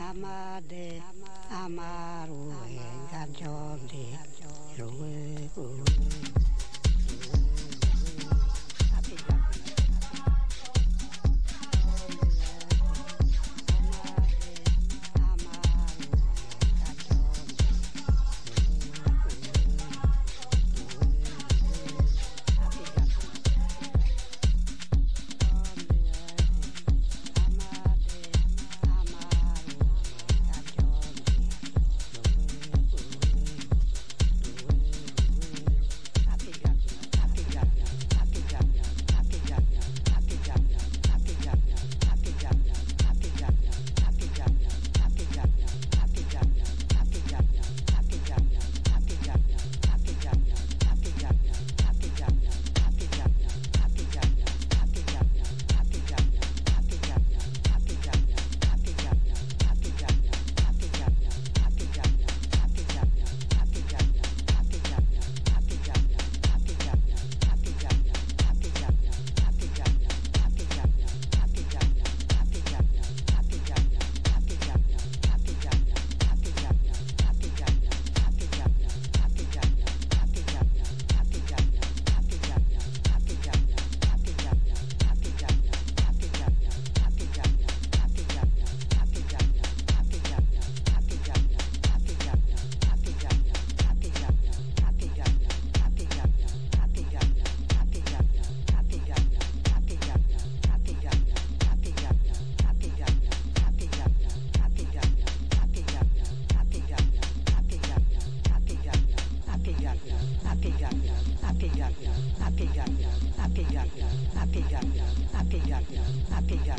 Amade, amade. Happy